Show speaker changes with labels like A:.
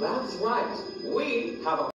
A: That's right. We have a